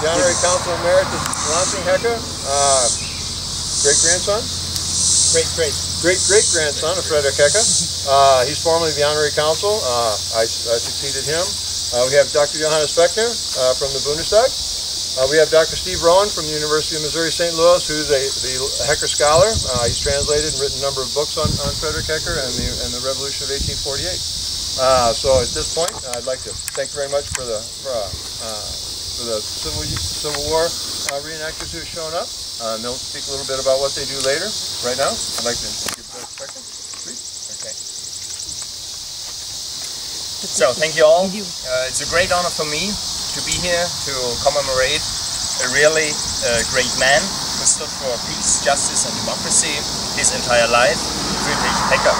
the Honorary Counsel Emeritus Lansing Hecker, uh, great-grandson? Great, great. Great-great-grandson of Frederick Hecker. Uh, he's formerly the Honorary Council. Uh, I, I succeeded him. Uh, we have Dr. Johannes Fechner uh, from the Bundestag. Uh, we have Dr. Steve Rowan from the University of Missouri St. Louis, who's a, the Hecker Scholar. Uh, he's translated and written a number of books on, on Frederick Hecker and the, and the Revolution of 1848. Uh, so at this point, I'd like to thank you very much for the for, uh, uh, for the Civil Civil War uh, reenactors who've shown up. Uh, they'll speak a little bit about what they do later. Right now, I'd like to give the second, please. Okay. So thank you all. Uh, it's a great honor for me to be here to commemorate a really uh, great man who stood for peace, justice and democracy his entire life, Friedrich Hecker.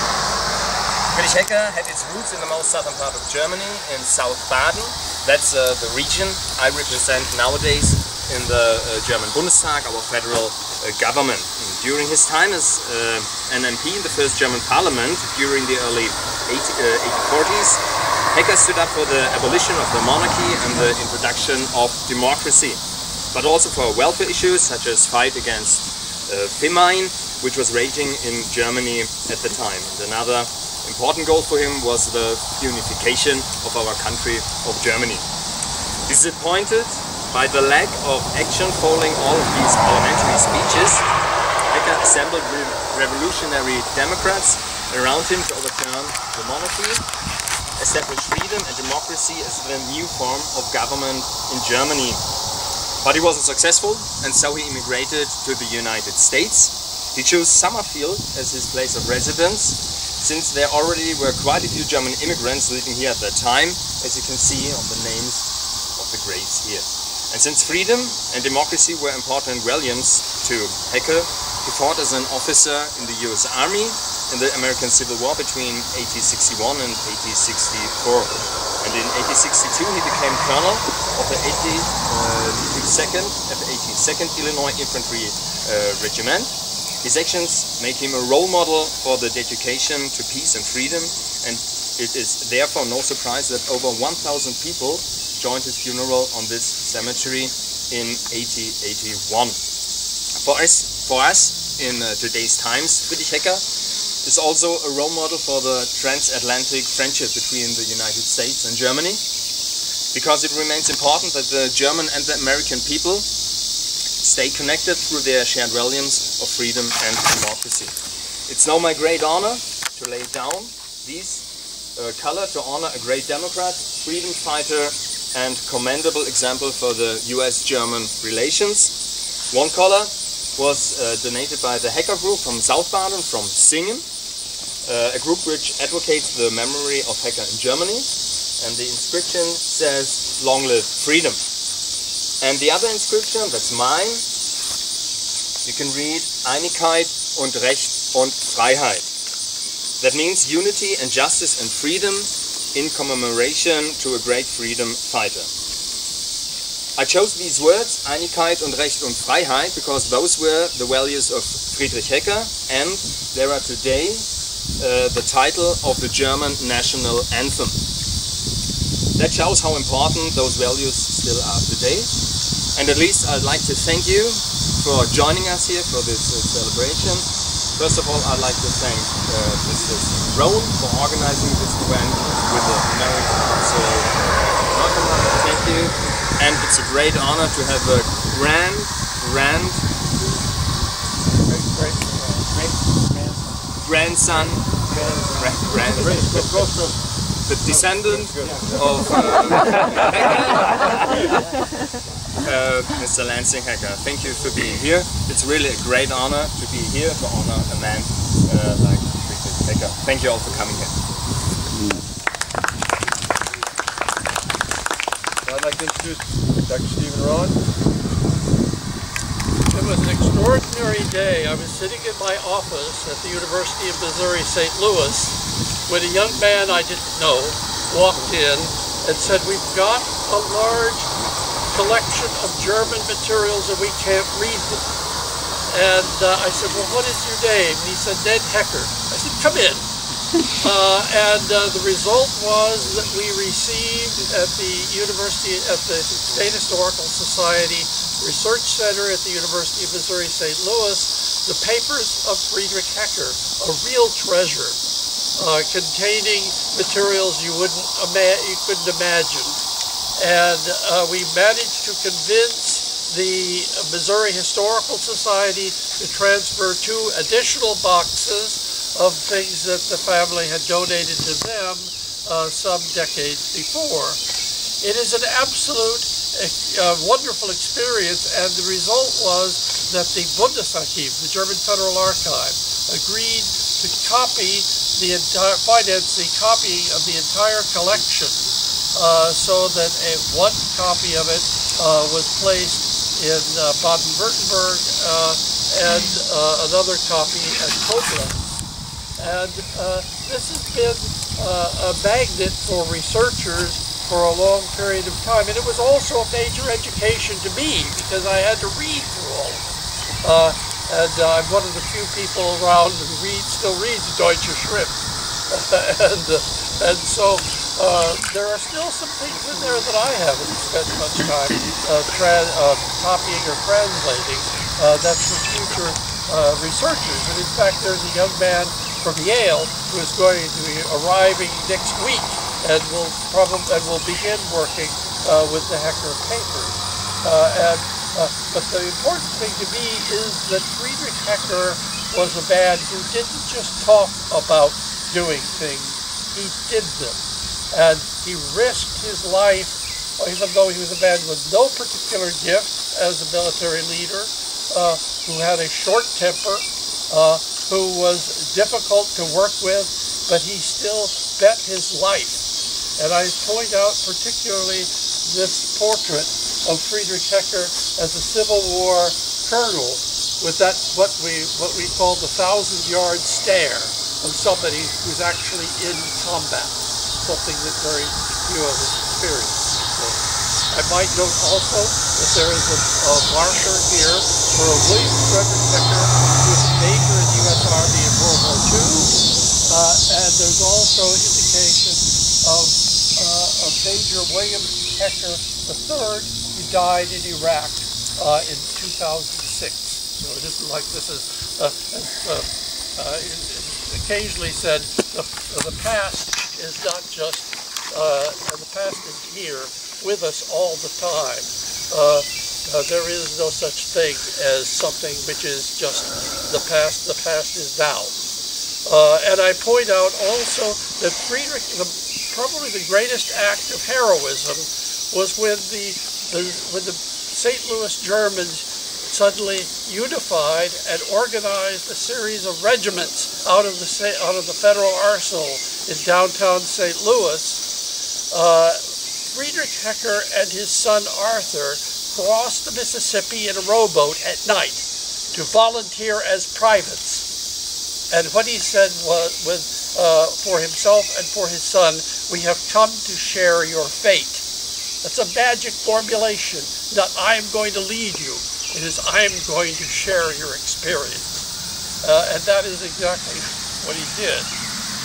Friedrich Hecker had its roots in the most southern part of Germany, in South Baden. That's uh, the region I represent nowadays in the uh, German Bundestag, our federal uh, government. During his time as uh, an MP in the first German parliament during the early 80, 1840s, Hecker stood up for the abolition of the monarchy and the introduction of democracy, but also for welfare issues such as fight against uh, famine, which was raging in Germany at the time. And another important goal for him was the unification of our country, of Germany. Disappointed by the lack of action following all of these parliamentary speeches, Hecker assembled re revolutionary Democrats around him to overturn the monarchy, establish freedom and democracy as the new form of government in Germany. But he wasn't successful, and so he immigrated to the United States. He chose Summerfield as his place of residence, since there already were quite a few German immigrants living here at that time, as you can see on the names of the graves here. And since freedom and democracy were important values to Hecker, he fought as an officer in the US Army in the American Civil War between 1861 and 1864. And in 1862 he became colonel of the 82nd, uh, 82nd Illinois Infantry uh, Regiment. His actions make him a role model for the dedication to peace and freedom, and it is therefore no surprise that over 1,000 people joined his funeral on this cemetery in 1881. For us, for us in uh, today's times, Friedrich Hecker is also a role model for the transatlantic friendship between the United States and Germany, because it remains important that the German and the American people stay connected through their shared values of freedom and democracy. It's now my great honor to lay down these uh, color to honor a great Democrat, freedom fighter, and commendable example for the US-German relations. One color was uh, donated by the Hecker Group from South Baden, from Singen, uh, a group which advocates the memory of Hecker in Germany. And the inscription says, long live freedom. And the other inscription, that's mine, you can read Einigkeit und Recht und Freiheit. That means unity and justice and freedom in commemoration to a great freedom fighter. I chose these words, Einigkeit und Recht und Freiheit, because those were the values of Friedrich Hecker and they are today uh, the title of the German national anthem. That shows how important those values still are today. And at least I'd like to thank you for joining us here for this uh, celebration. First of all, I'd like to thank uh, Mr. Rowan for organizing this event with the American Council Thank you. And it's a great honor to have a grand, grand, uh, grandson, grand, grand, the descendant of uh, uh, Mr. Lansing Hecker, Thank you for being here. It's really a great honor to be here to honor a man uh, like Friedrich Hecker. Thank you all for coming here. I'd like to introduce Dr. Stephen Rowan. It was an extraordinary day. I was sitting in my office at the University of Missouri St. Louis when a young man I didn't know walked in and said, we've got a large collection of German materials and we can't read them. And uh, I said, well, what is your name? And he said, Ned Hecker. I said, come in. Uh, and uh, the result was that we received at the University, at the State Historical Society Research Center at the University of Missouri St. Louis, the papers of Friedrich Hecker, a real treasure, uh, containing materials you wouldn't you couldn't imagine. And uh, we managed to convince the Missouri Historical Society to transfer two additional boxes of things that the family had donated to them uh, some decades before. It is an absolute uh, wonderful experience, and the result was that the Bundesarchiv, the German Federal Archive, agreed to copy the entire, finance the copying of the entire collection, so that a one copy of it uh, was placed in uh, Baden-Württemberg uh, and uh, another copy at Koblenz. And uh, this has been uh, a magnet for researchers for a long period of time. And it was also a major education to me because I had to read through all of it. Uh, and uh, I'm one of the few people around who read, still reads Deutsche Schrift. and, uh, and so uh, there are still some things in there that I haven't spent much time uh, uh, copying or translating. Uh, that's for future uh, researchers. And in fact, there's a young man from Yale who is going to be arriving next week and will probably and will begin working with the Hecker papers. And but the important thing to me is that Friedrich Hecker was a man who didn't just talk about doing things; he did them, and he risked his life, even though he was a man with no particular gift as a military leader, uh, who had a short temper, uh, who was difficult to work with, but he still bet his life. And I point out particularly this portrait of Friedrich Hecker as a Civil War colonel with that what we what we call the thousand yard stare of somebody who's actually in combat, something that very few of us experience. So I might note also that there is a, a marker here for a William Frederick Hecker who was a major in the U.S. Army in World War II, uh, and there's also indication of uh, Major William Hecker III, who died in Iraq uh, in 2006. So it isn't like this is, uh, uh, uh, occasionally said, the, the past is not just, uh, the past is here with us all the time. Uh, uh, there is no such thing as something which is just the past. The past is now. Uh, and I point out also that Friedrich, the, probably the greatest act of heroism was when the, the when the St. Louis Germans suddenly unified and organized a series of regiments out of the out of the federal arsenal in downtown St. Louis. Uh, Friedrich Hecker and his son Arthur crossed the Mississippi in a rowboat at night to volunteer as privates. And what he said was, was uh, for himself and for his son, we have come to share your fate. That's a magic formulation. Not I'm going to lead you. It is I'm going to share your experience. Uh, and that is exactly what he did.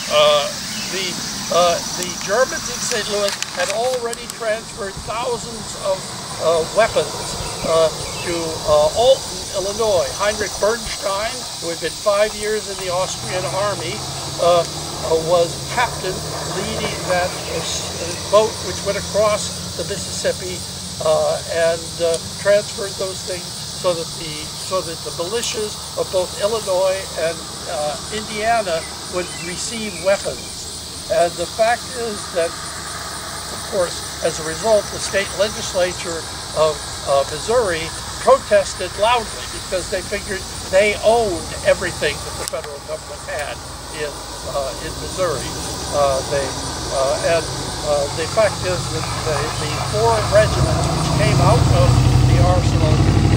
Uh, the, uh, the Germans in St. Louis had already transferred thousands of uh, weapons uh, to uh, Alton, Illinois. Heinrich Bernstein, who had been five years in the Austrian army, uh, was captain leading that boat which went across the Mississippi and transferred those things so that the so that the militias of both Illinois and uh, Indiana would receive weapons. And the fact is that of course, as a result, the state legislature of uh, Missouri protested loudly because they figured they owned everything that the federal government had in uh, in Missouri. Uh, they uh, and uh, the fact is that the, the four regiments which came out of the arsenal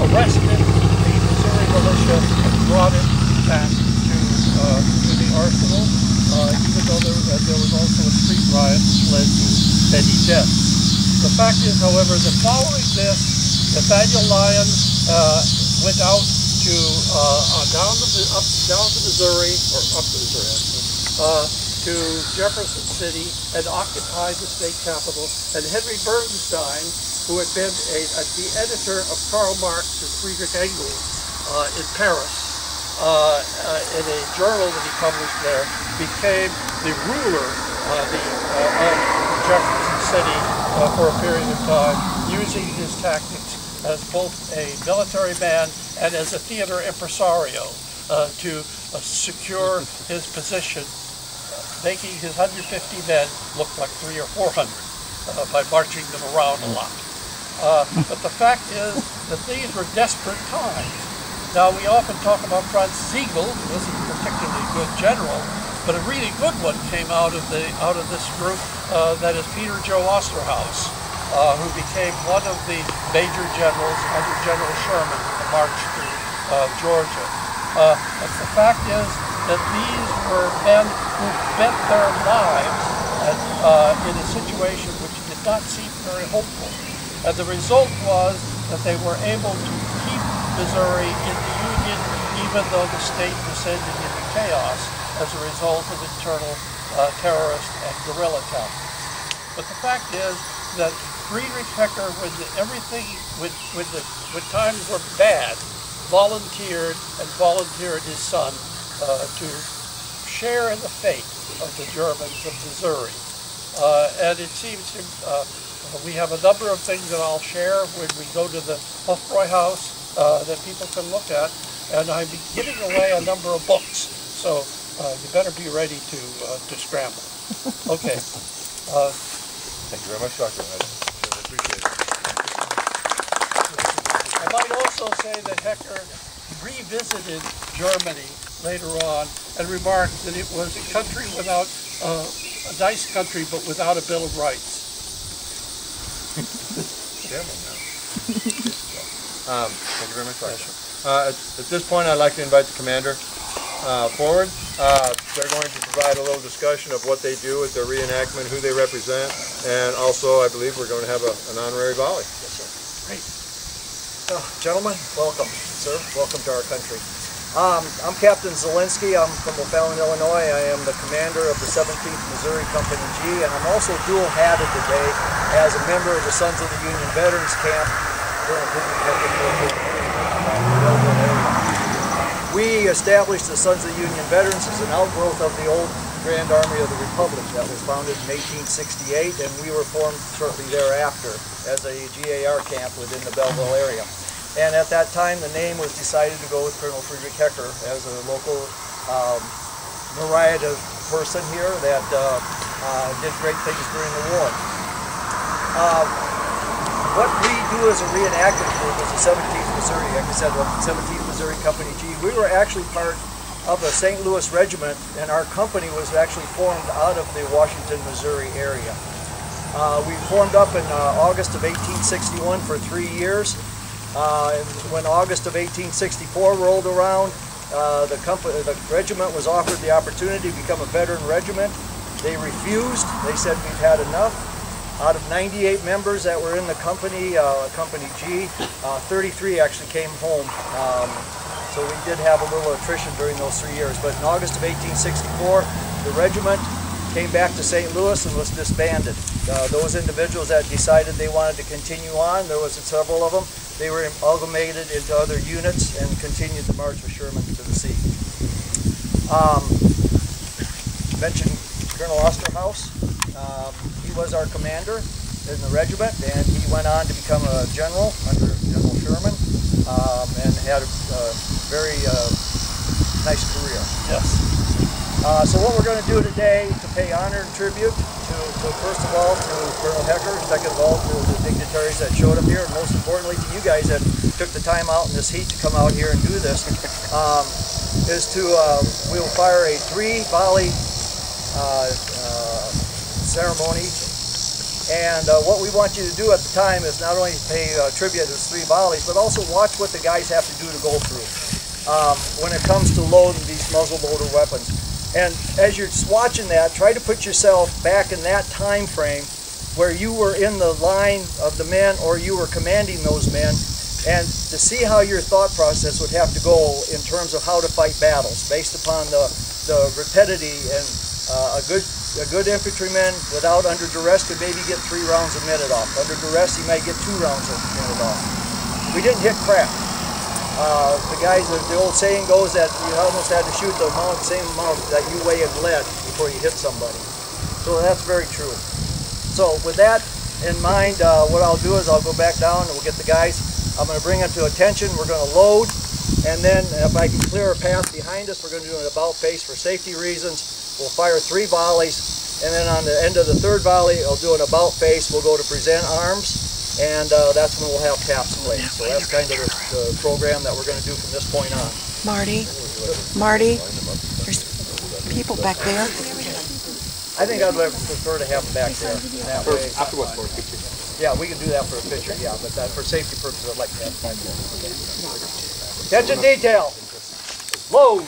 arrested the Missouri militia and brought it back to uh, to the arsenal. Even though there, uh, there was also a street riot which led to many deaths. The fact is, however, that following this, Nathaniel Lyon uh, went out to uh, uh, down the up down to Missouri or up to Missouri uh, to to Jefferson City and occupied the state capitol. And Henry Bernstein, who had been a, a, the editor of Karl Marx and Friedrich Engels uh, in Paris, uh, uh, in a journal that he published there, became the ruler uh, the, of Jefferson City for a period of time, using his tactics as both a military man and as a theater impresario to secure his position, making his 150 men look like three or 400 by marching them around a lot. Uh, but the fact is that these were desperate times. Now, we often talk about Franz Sigel, who wasn't a particularly good general, but a really good one came out of the out of this group. Uh, that is Peter Joe Osterhaus, uh, who became one of the major generals under General Sherman in the march through uh, Georgia. Uh, but the fact is that these were men who bent their lives at, uh, in a situation which did not seem very hopeful. And the result was that they were able to Missouri in the Union, even though the state descended into chaos as a result of internal uh, terrorist and guerrilla tactics. But the fact is that Friedrich Hecker, when the, everything, when, when, the, when times were bad, volunteered and volunteered his son uh, to share in the fate of the Germans of Missouri. Uh, and it seems to, uh, we have a number of things that I'll share when we go to the Hofbräu House uh, that people can look at. And I'm giving away a number of books, so uh, you better be ready to uh, to scramble. Okay. Uh, Thank you very much, Dr. I appreciate it. I might also say that Hecker revisited Germany later on and remarked that it was a country without uh, a nice country, but without a Bill of Rights. Um, thank you very much, Doctor. Uh, at, at, this point, I'd like to invite the commander uh, forward. Uh, they're going to provide a little discussion of what they do at their reenactment, who they represent, and also, I believe, we're going to have a, an honorary volley. Yes, sir. Great. Uh, gentlemen, welcome, sir. Welcome to our country. Um, I'm Captain Zelinsky. I'm from O'Fallon, Illinois. I am the commander of the 17th Missouri Company G, and I'm also dual-hatted today as a member of the Sons of the Union Veterans Camp we established the Sons of the Union Veterans as an outgrowth of the old Grand Army of the Republic that was founded in 1868 and we were formed shortly thereafter as a GAR camp within the Belleville area. And at that time the name was decided to go with Colonel Friedrich Hecker as a local um, person here that uh, uh, did great things during the war. Uh, what we do as a reenactment group is the 17th Missouri, like I said, the 17th Missouri Company G. We were actually part of the St. Louis Regiment, and our company was actually formed out of the Washington, Missouri area. Uh, we formed up in uh, August of 1861 for three years. Uh, when August of 1864 rolled around, uh, the, company, the regiment was offered the opportunity to become a veteran regiment. They refused. They said we've had enough. Out of 98 members that were in the company, uh, Company G, uh, 33 actually came home. Um, so we did have a little attrition during those three years. But in August of 1864, the regiment came back to St. Louis and was disbanded. Uh, those individuals that decided they wanted to continue on, there was several of them, they were amalgamated into other units and continued the march with Sherman to the sea. Um, mentioned Colonel Osterhaus. Um, was our commander in the regiment, and he went on to become a general under General Sherman, um, and had a, a very uh, nice career. Yes. Uh, so what we're going to do today to pay honor and tribute to, to, first of all, to Colonel Hecker, second of all, to the dignitaries that showed up here, and most importantly to you guys that took the time out in this heat to come out here and do this, um, is to, uh, we will fire a three volley uh, uh, ceremony. And uh, what we want you to do at the time is not only pay uh, tribute to those three volleys, but also watch what the guys have to do to go through um, when it comes to loading these muzzle loader weapons. And as you're watching that, try to put yourself back in that time frame where you were in the line of the men or you were commanding those men and to see how your thought process would have to go in terms of how to fight battles based upon the, the rapidity and Uh, a good a good infantryman without under duress could maybe get three rounds a minute off. Under duress, he might get two rounds a minute off. We didn't hit crap. Uh, the guys, the, old saying goes that you almost had to shoot the amount, same amount that you weigh in lead before you hit somebody. So that's very true. So with that in mind, uh, what I'll do is I'll go back down and we'll get the guys. I'm going to bring them to attention. We're going to load. And then if I can clear a path behind us, we're going to do an about face for safety reasons. We'll fire three volleys. And then on the end of the third volley, I'll do an about face. We'll go to present arms. And uh, that's when we'll have caps played. So that's kind of the, the program that we're going to do from this point on. Marty, Marty, there's people back there. I think I'd prefer to have them back there. That way. Afterwards for a picture. Yeah, we can do that for a picture, yeah, but that, for safety purposes, I'd like to have them back there. Attention detail. Load.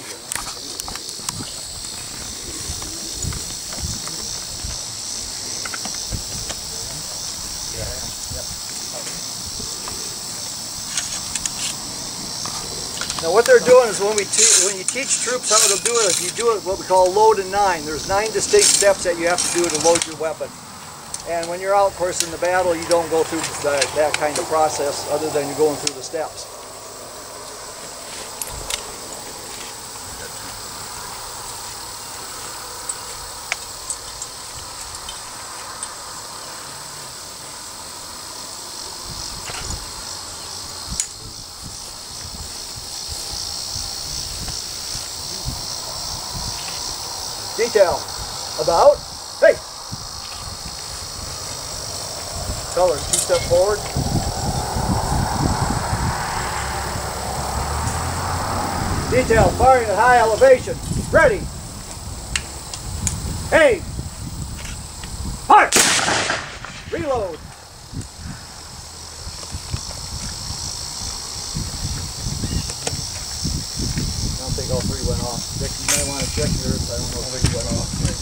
Now what they're doing is when we when you teach troops how to do it, if you do it what we call load in nine. There's nine distinct steps that you have to do to load your weapon. And when you're out, of course, in the battle, you don't go through that kind of process other than you're going through the steps. About. Hey. Colors. Two step forward. Detail. Firing at high elevation. Ready. Hey. Fire. Reload. I don't think all three went off. Dick, you might want to check yours. I don't know if three went off.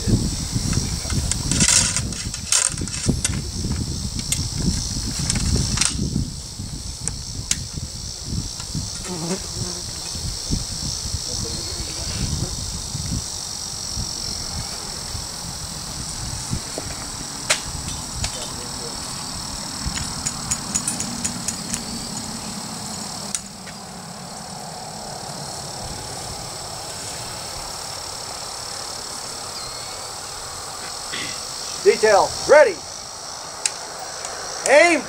Detail. Ready. Aim.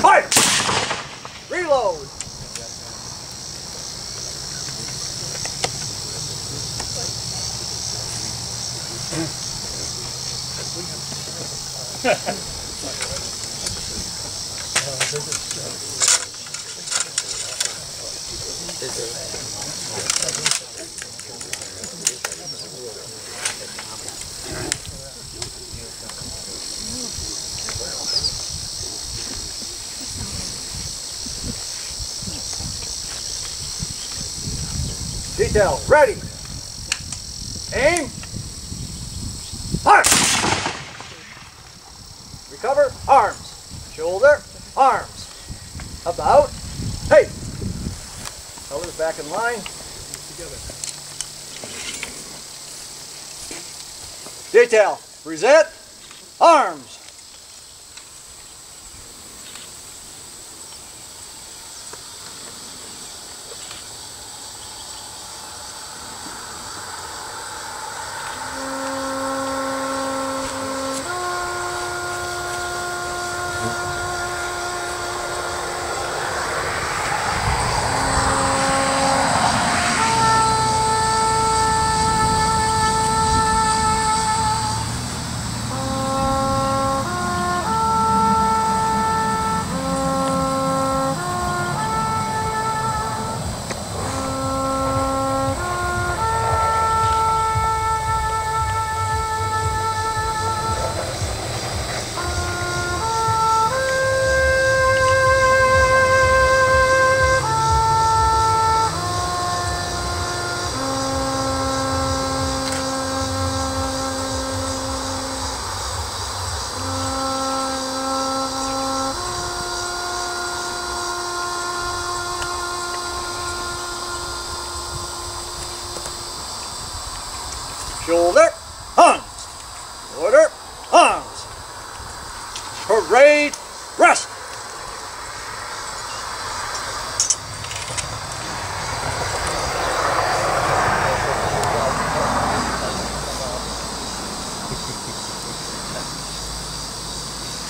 Fire. Reload. Detail. Ready. Aim. Fire. Recover. Arms. Shoulder. Arms. About. Hey. Colors back in line. Together. Detail. Present.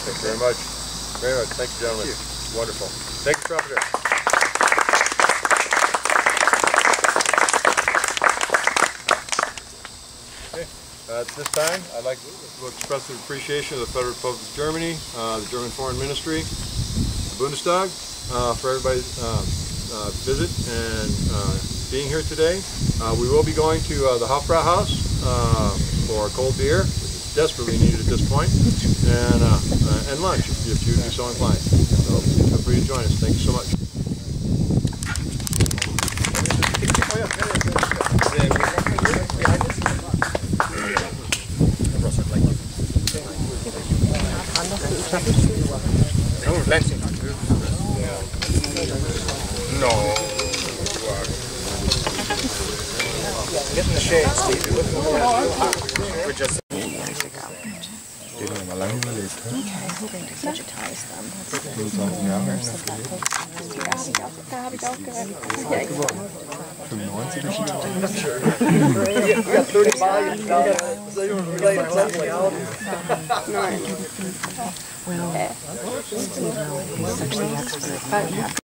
Thank you very much. Very much. Thank you, gentlemen. Wonderful. Thank you, Trumpeter. Okay. Uh, At this time, I'd like to express the appreciation of the Federal Republic of Germany, uh, the German Foreign Ministry, the Bundestag, uh, for everybody's uh, uh, visit and uh, being here today. Uh, We will be going to uh, the Hofbrauhaus uh, for a cold beer, desperately needed at this point, and uh, uh, and lunch, if you'd be so inclined. So feel free to join us. Thank you so much. 30 volumes. So you were playing something. Well, he's such the expert.